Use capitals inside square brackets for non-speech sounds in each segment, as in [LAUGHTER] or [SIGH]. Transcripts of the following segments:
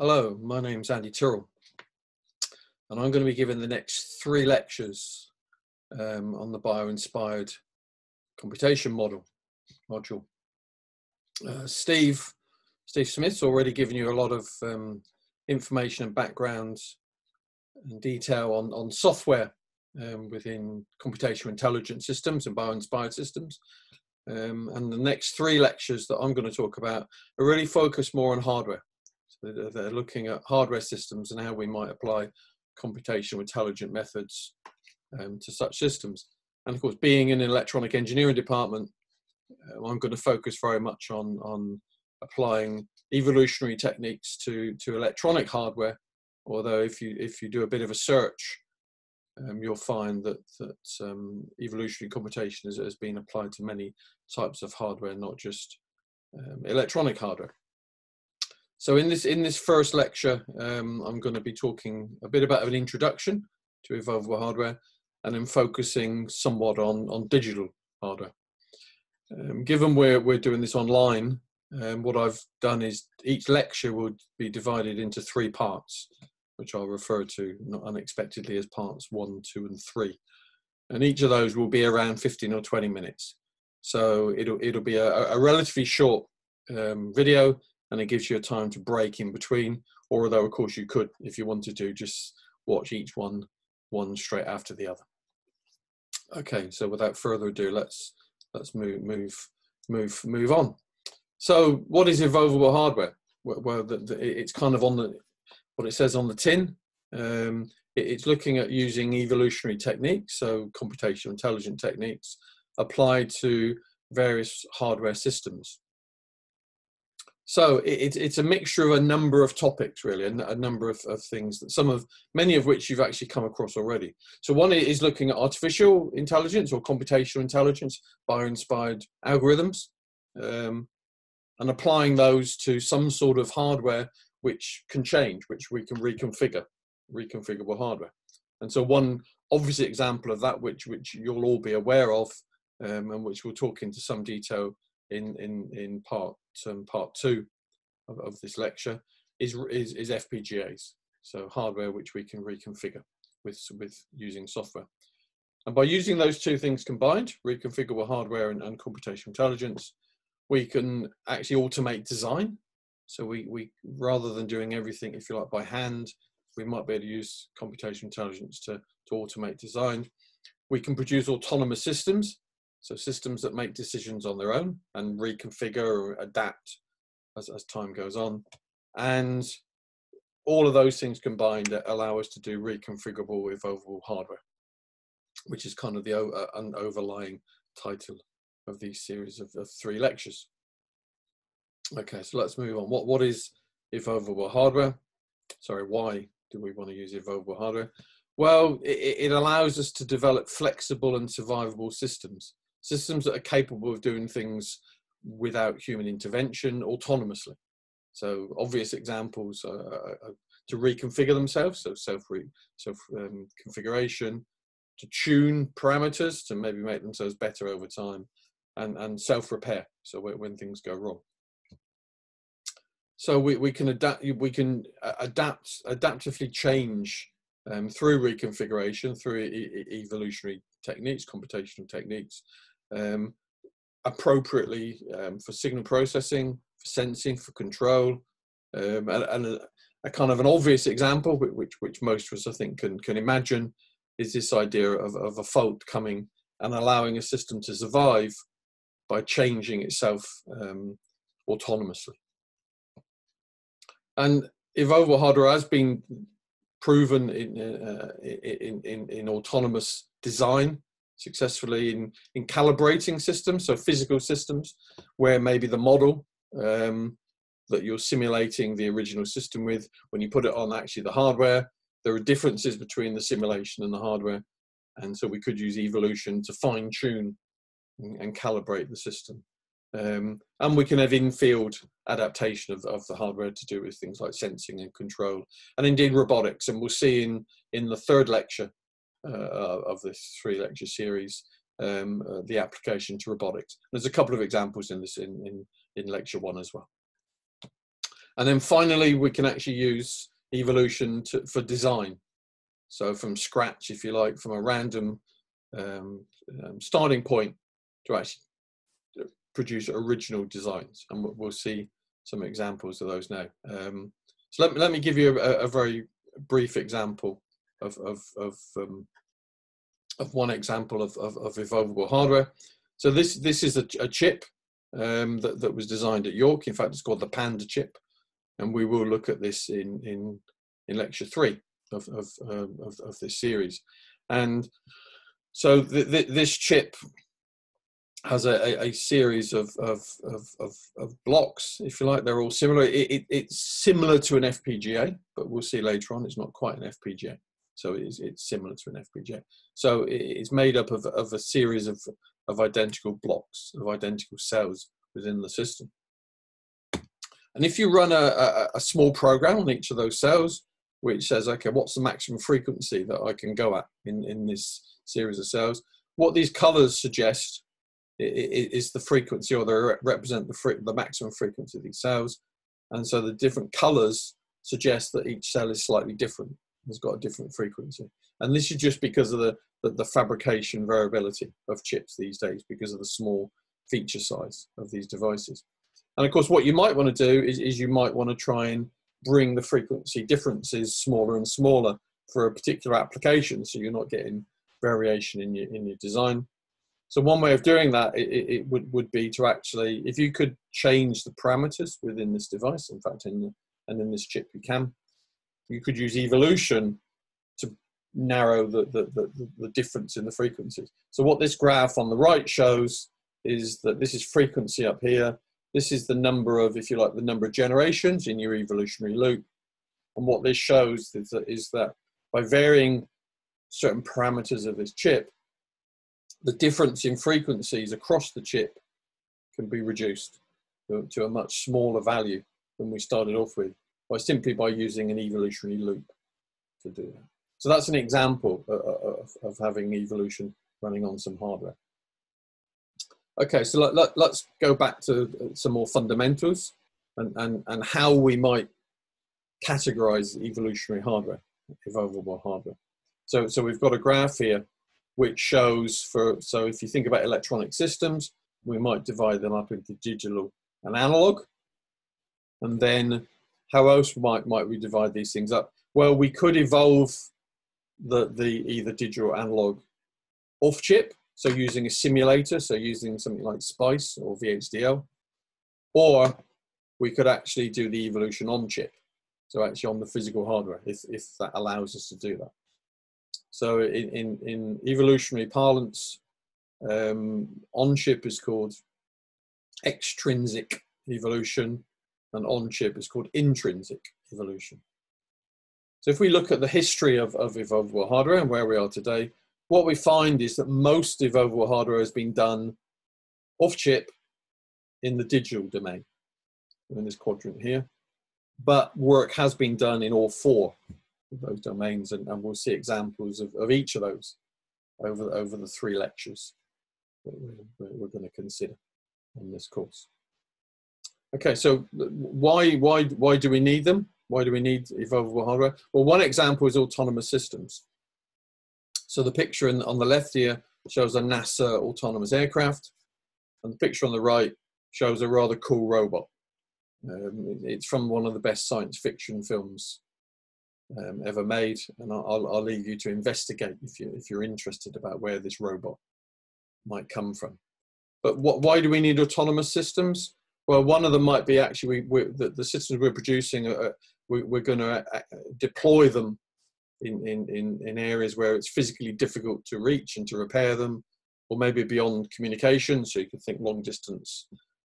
Hello, my name's Andy Tyrrell, and I'm going to be giving the next three lectures um, on the bio-inspired computation model module. Uh, Steve, Steve Smith's already given you a lot of um, information and background and detail on, on software um, within computational intelligence systems and bio-inspired systems. Um, and the next three lectures that I'm going to talk about are really focused more on hardware. So they're looking at hardware systems and how we might apply computational intelligent methods um, to such systems. And of course, being in an electronic engineering department, uh, I'm going to focus very much on, on applying evolutionary techniques to, to electronic hardware. Although if you, if you do a bit of a search, um, you'll find that, that um, evolutionary computation has, has been applied to many types of hardware, not just um, electronic hardware. So in this in this first lecture, um, I'm going to be talking a bit about an introduction to evolvable hardware, and then focusing somewhat on on digital hardware. Um, given we're we're doing this online, um, what I've done is each lecture would be divided into three parts, which I'll refer to not unexpectedly as parts one, two, and three, and each of those will be around 15 or 20 minutes. So it'll it'll be a, a relatively short um, video and it gives you a time to break in between. Or although of course you could, if you wanted to, just watch each one one straight after the other. Okay, so without further ado, let's let's move move move move on. So what is evolvable hardware? Well, the, the, it's kind of on the what it says on the tin. Um, it, it's looking at using evolutionary techniques, so computational intelligent techniques, applied to various hardware systems. So it, it's a mixture of a number of topics, really, and a number of, of things that some of many of which you've actually come across already. So one is looking at artificial intelligence or computational intelligence, bio-inspired algorithms, um, and applying those to some sort of hardware which can change, which we can reconfigure, reconfigurable hardware. And so one obvious example of that, which which you'll all be aware of, um, and which we'll talk into some detail in in in part um, part two of, of this lecture is, is is FPGAs, so hardware which we can reconfigure with with using software. And by using those two things combined, reconfigurable hardware and, and computational intelligence, we can actually automate design. So we, we rather than doing everything, if you like, by hand, we might be able to use computational intelligence to, to automate design. We can produce autonomous systems so systems that make decisions on their own and reconfigure or adapt as, as time goes on. And all of those things combined allow us to do reconfigurable evolvable hardware, which is kind of the uh, an overlying title of these series of, of three lectures. Okay, so let's move on. What what is evolvable hardware? Sorry, why do we want to use evolvable hardware? Well, it, it allows us to develop flexible and survivable systems systems that are capable of doing things without human intervention autonomously. So obvious examples are, are to reconfigure themselves, so self self um, configuration, to tune parameters to maybe make themselves better over time, and and self repair. So when, when things go wrong. So we, we can adapt we can uh, adapt adaptively change um, through reconfiguration through e evolutionary techniques, computational techniques, um, appropriately um, for signal processing, for sensing, for control, um, and, and a, a, kind of an obvious example, which which most of us I think can can imagine, is this idea of, of a fault coming and allowing a system to survive by changing itself um, autonomously. And evolvable hardware has been proven in, uh, in, in, in autonomous design successfully in, in calibrating systems, so physical systems, where maybe the model um, that you're simulating the original system with, when you put it on actually the hardware, there are differences between the simulation and the hardware. And so we could use evolution to fine tune and, calibrate the system. Um, and we can have in-field adaptation of, of the hardware to do with things like sensing and control, and indeed robotics. And we'll see in in the third lecture of this three lecture series, um, uh, the application to robotics. There's a couple of examples in this in, in, in lecture one as well. And then finally, we can actually use evolution to, for design. So from scratch, if you like, from a random um, um, starting point to actually produce original designs. And we'll see some examples of those now. Um, so let me, let me give you a, a very brief example of, of, of, um, of one example of, of, of, evolvable hardware. So this, this is a, a chip um, that, that was designed at York. In fact, it's called the Panda chip. And we will look at this in, in, in lecture three of, of, um, of, of, this series. And so this chip has a, a, a series of, of, of, of, blocks, if you like. They're all similar. It, it, it's similar to an FPGA, but we'll see later on it's not quite an FPGA. So it is, it's similar to an FPGA. So it's made up of, of a series of, of identical blocks, of identical cells within the system. And if you run a, a, a small program on each of those cells, which says, okay, what's the maximum frequency that I can go at in, in this series of cells? What these colors suggest is the frequency or they represent the, the maximum frequency of these cells. And so the different colors suggest that each cell is slightly different, has got a different frequency. And this is just because of the, the, the fabrication variability of chips these days, because of the small feature size of these devices. And of course, what you might want to do is, is you might want to try and bring the frequency differences smaller and smaller for a particular application, so you're not getting variation in your in your design. So one way of doing that it, it, would, would be to actually, if you could change the parameters within this device, in fact, in and in this chip you can, you could use evolution to narrow the, the, the, the difference in the frequencies. So what this graph on the right shows is that this is frequency up here. This is the number of, if you like, the number of generations in your evolutionary loop. And what this shows is that, is that by varying certain parameters of this chip, the difference in frequencies across the chip can be reduced to, a much smaller value than we started off with by simply by using an evolutionary loop to do that. So that's an example of, of having evolution running on some hardware. Okay, so let, us let, go back to uh, some more fundamentals and, and, and how we might categorize evolutionary hardware, evolvable hardware. So, so we've got a graph here which shows for, so if you think about electronic systems, we might divide them up into digital and analog. And then how else might, might we divide these things up? Well, we could evolve the, the either digital analog off chip, so using a simulator, so using something like SPICE or VHDL, or we could actually do the evolution on chip, so actually on the physical hardware, if, if that allows us to do that. So in, in, in evolutionary parlance, um, on-chip is called extrinsic evolution and on-chip is called intrinsic evolution. So if we look at the history of, of evolvable hardware and where we are today, what we find is that most evolvable hardware has been done off-chip in the digital domain, in this quadrant here, but work has been done in all four of those domains, and, and we'll see examples of, of each of those over, over the three lectures that we're, we're going to consider in this course. Okay, so why, why, why do we need them? Why do we need evolvable hardware? Well, one example is autonomous systems. So the picture in, on the left here shows a NASA autonomous aircraft, and the picture on the right shows a rather cool robot. Um, it's from one of the best science fiction films um, ever made, and I'll, I'll leave you to investigate if you if you're interested about where this robot might come from. But what, why do we need autonomous systems? Well, one of them might be actually we, the, the, systems we're producing. Uh, we, are going to uh, deploy them in, in, in, in areas where it's physically difficult to reach and to repair them, or maybe beyond communication. So you could think long distance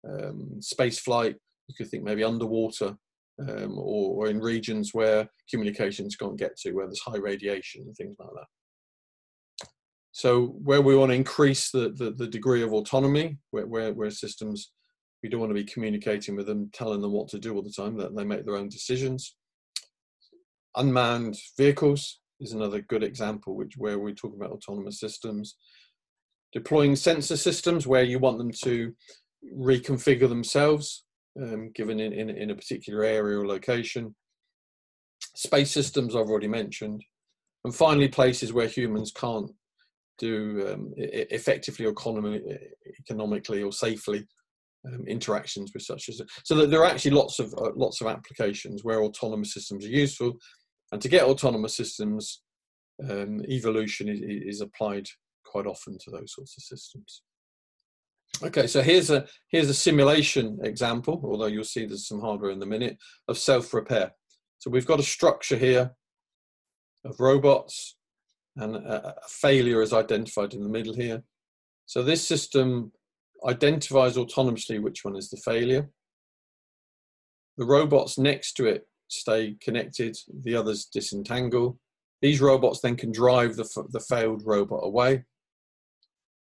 um, space flight. You could think maybe underwater um, or, or, in regions where communications can't get to, where there's high radiation and things like that. So where we want to increase the, the, the degree of autonomy, where, where, where, systems, we don't want to be communicating with them, telling them what to do all the time, that they make their own decisions. Unmanned vehicles is another good example, which where we talk about autonomous systems. Deploying sensor systems where you want them to reconfigure themselves um, given in, in, in a particular area or location. Space systems I've already mentioned. And finally, places where humans can't do um, effectively or economically or safely um, interactions with such as so that there are actually lots of uh, lots of applications where autonomous systems are useful. And to get autonomous systems um, evolution is, is, applied quite often to those sorts of systems. Okay so here's a here's a simulation example although you'll see there's some hardware in the minute of self-repair. So we've got a structure here of robots and a, a failure is identified in the middle here. So this system identifies autonomously which one is the failure. The robots next to it stay connected, the others disentangle. These robots then can drive the, the failed robot away.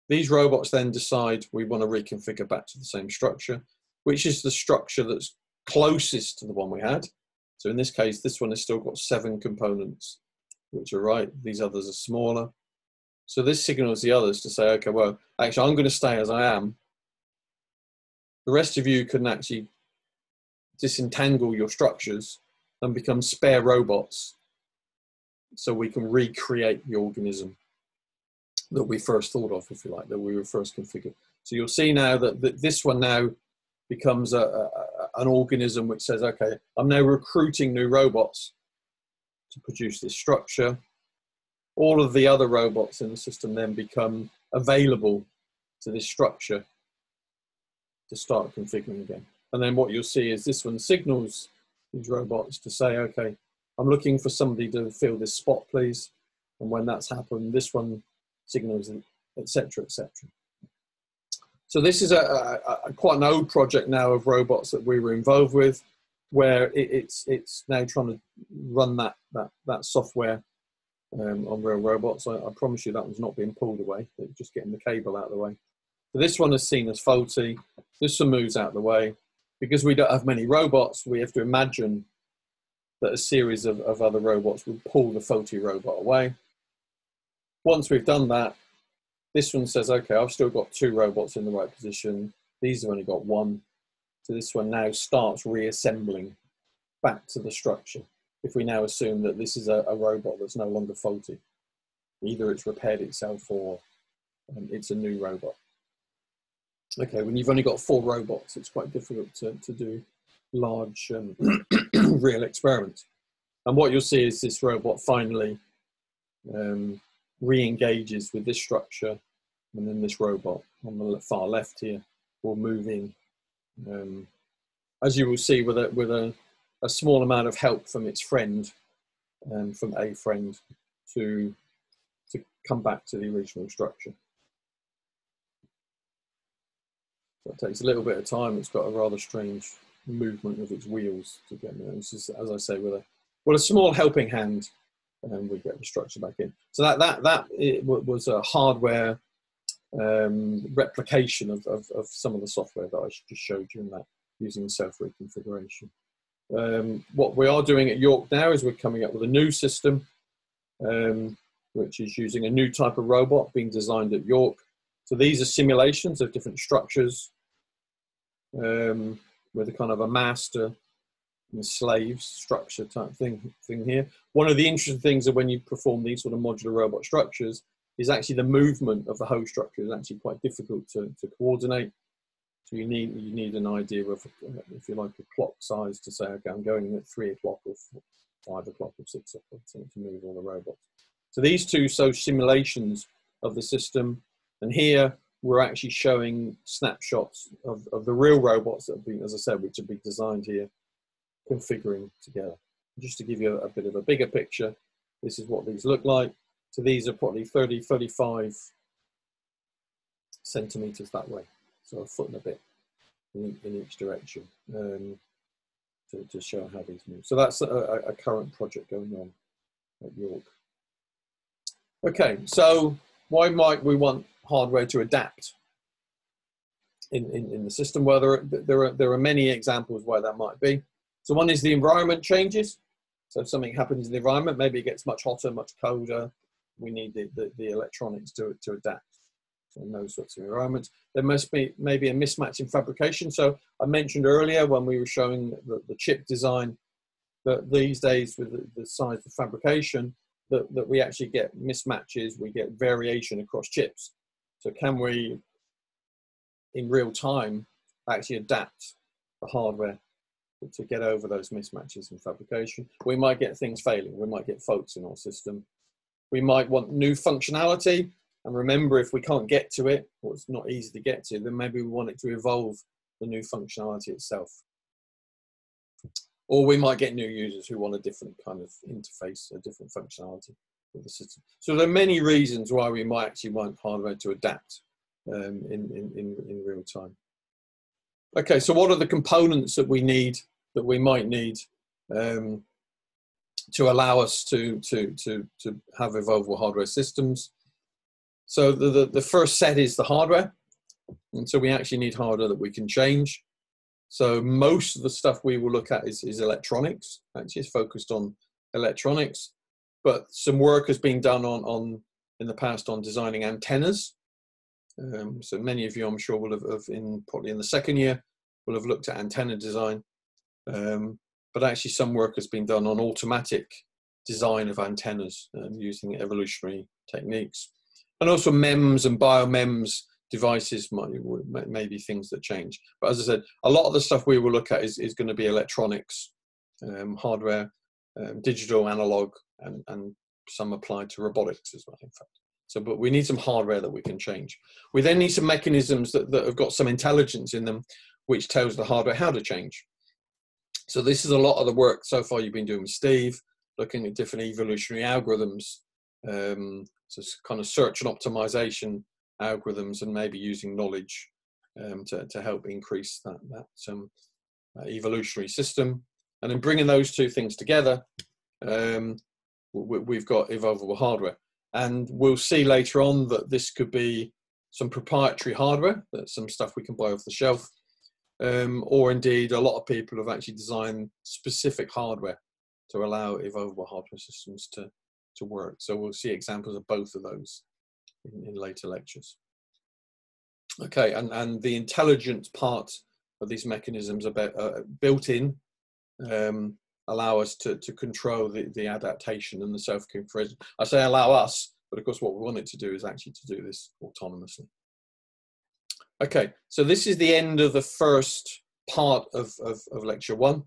These robots then decide we want to reconfigure back to the same structure, which is the structure that's closest to the one we had. So in this case, this one has still got seven components, which are right. These others are smaller. So this signals the others to say, okay, well, actually, I'm going to stay as I am. The rest of you can actually disentangle your structures and become spare robots so we can recreate the organism that we first thought of, if you like, that we were first configured. So you'll see now that, that this one now becomes a, a, an organism which says, okay, I'm now recruiting new robots to produce this structure all of the other robots in the system then become available to this structure to start configuring again. And then what you'll see is this one signals these robots to say, okay, I'm looking for somebody to fill this spot, please. And when that's happened, this one signals, etc., etc. So this is a, a, a, quite an old project now of robots that we were involved with, where it, it's it's now trying to run that that that software um, on real robots. I, I, promise you that one's not being pulled away. They're just getting the cable out of the way. This one is seen as faulty. This one moves out of the way. Because we don't have many robots, we have to imagine that a series of, of other robots would pull the faulty robot away. Once we've done that, this one says, okay, I've still got two robots in the right position. These have only got one. So this one now starts reassembling back to the structure if we now assume that this is a, a robot that's no longer faulty. Either it's repaired itself or um, it's a new robot. Okay, when you've only got four robots, it's quite difficult to, to do large um, [CLEARS THROAT] real experiments. And what you'll see is this robot finally um, re-engages with this structure and then this robot on the far left here will move in. Um, as you will see with a, with a a small amount of help from its friend, um, from a friend, to to come back to the original structure. So it takes a little bit of time. It's got a rather strange movement of its wheels to get there. This is, as I say, with a well, a small helping hand, and um, we get the structure back in. So that that that it was a hardware um, replication of, of, of some of the software that I just showed you in that using self reconfiguration. Um, what we are doing at York now is we're coming up with a new system, um, which is using a new type of robot being designed at York. So these are simulations of different structures um, with a kind of a master and slaves structure type thing, thing here. One of the interesting things of when you perform these sort of modular robot structures is actually the movement of the whole structure is actually quite difficult to, to coordinate. You need you need an idea of, uh, if you like, a clock size to say, okay, I'm going at three o'clock or five o'clock or six o'clock to move all the robots. So these two so simulations of the system, and here we're actually showing snapshots of, of the real robots that have been, as I said, which have been designed here, configuring together. Just to give you a, a bit of a bigger picture, this is what these look like. So these are probably 30, 35 centimeters that way so a foot and a bit in, in each direction um, to, to show how these move. So that's a, a current project going on at York. Okay, so why might we want hardware to adapt in, in, in the system? Well, there are, there, are, there are many examples why that might be. So one is the environment changes. So if something happens in the environment, maybe it gets much hotter, much colder, we need the, the, the electronics to, to adapt. In those sorts of environments. There must be maybe a mismatch in fabrication. So I mentioned earlier when we were showing the, the chip design that these days with the, the size of fabrication, that, that we actually get mismatches, we get variation across chips. So can we, in real time, actually adapt the hardware to get over those mismatches in fabrication? We might get things failing. We might get faults in our system. We might want new functionality. And remember, if we can't get to it, or it's not easy to get to, then maybe we want it to evolve the new functionality itself. Or we might get new users who want a different kind of interface, a different functionality with the system. So there are many reasons why we might actually want hardware to adapt um, in, in, in, in real time. Okay, so what are the components that we need, that we might need um, to allow us to, to, to, to have evolvable hardware systems? So the, the, the first set is the hardware. And so we actually need hardware that we can change. So most of the stuff we will look at is, is electronics. Actually, it's focused on electronics, but some work has been done on, on in the past on designing antennas. Um, so many of you, I'm sure, will have, have, in probably in the second year will have looked at antenna design. Um, but actually, some work has been done on automatic design of antennas um, using evolutionary techniques, and also MEMS and biomems devices might maybe things that change. But as I said, a lot of the stuff we will look at is, is going to be electronics, um, hardware, um, digital, analog, and, and some applied to robotics as well, in fact. So, but we need some hardware that we can change. We then need some mechanisms that, that have got some intelligence in them, which tells the hardware how to change. So this is a lot of the work so far you've been doing with Steve, looking at different evolutionary algorithms, um, so kind of search and optimization algorithms and maybe using knowledge um, to, to help increase that, that um, uh, evolutionary system. And then bringing those two things together, um, we, have got evolvable hardware. And we'll see later on that this could be some proprietary hardware, that's some stuff we can buy off the shelf, um, or indeed a lot of people have actually designed specific hardware to allow evolvable hardware systems to, to work. So we'll see examples of both of those in, in later lectures. Okay, and, and the intelligence part of these mechanisms are uh, built in, um, allow us to, to control the, the adaptation and the self-configuration. I say allow us, but of course what we want it to do is actually to do this autonomously. Okay, so this is the end of the first part of, of, of lecture one.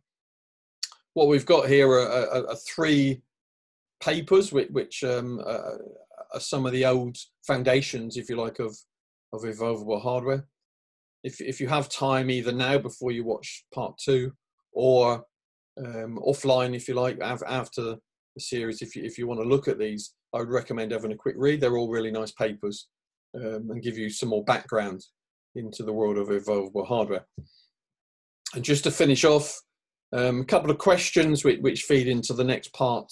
What we've got here are, are, are three papers which, which um, uh, are some of the old foundations, if you like, of of evolvable hardware. If if you have time, either now before you watch part two, or um, offline, if you like, after the series, if you if you want to look at these, I would recommend having a quick read. They're all really nice papers um, and give you some more background into the world of evolvable hardware. And just to finish off, um, a couple of questions which, which feed into the next part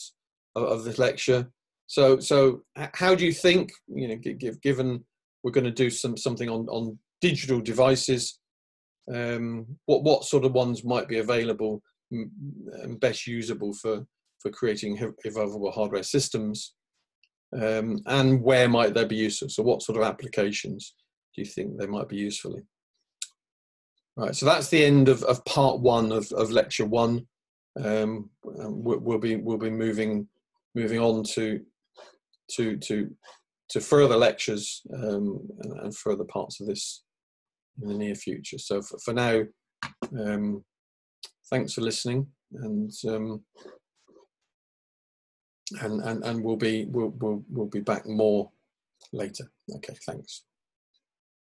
of, of this lecture. So, so how do you think, you know, given we're going to do some something on on digital devices, um, what what sort of ones might be available and best usable for for creating evolvable hardware systems, um, and where might they be useful? So, what sort of applications do you think they might be useful in? Right, so that's the end of, of part one of, of lecture one. Um, we'll, we'll be we'll be moving moving on to to to to further lectures um, and, and, further parts of this in the near future. So for, for now, um, thanks for listening, and um, and and and we'll be we'll we'll we'll be back more later. Okay, thanks.